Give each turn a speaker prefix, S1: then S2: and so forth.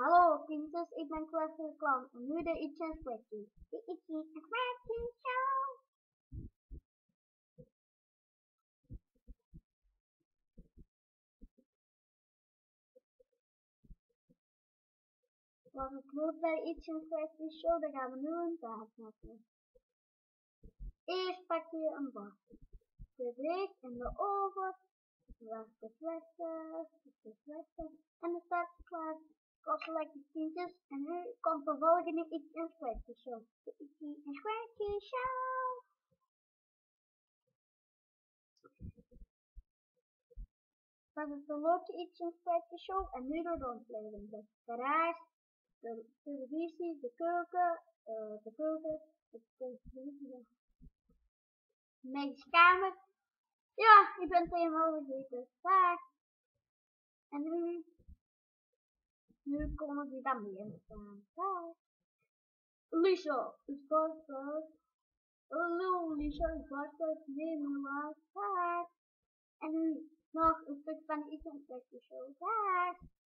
S1: Hallo kindjes, ik ben Klaas Klan en nu de Itchy Squatty. De Itchy Squatty Show. Wat het loopt bij de Itchy Squatty Show, dan gaan we nu een taart maken. Eerst pak je een bak. Je breekt in de oven, wacht de flessen, de flessen en staat het klaar kost lekker. En nu komt de volgende iets en Show. De en Squirty Show. Dat is de iets en Squirty Show. En nu de rondleiding. De garage, de televisie, de keuken, uh, de keuken, de televisie, medische kamer. Ja, je bent helemaal vergeten. Nu komen meer staan. Bye. Lisa, is Bart Hallo Lisa, is Bart Nee, maar. En nu nog een stuk van de Ethan Show. Bye.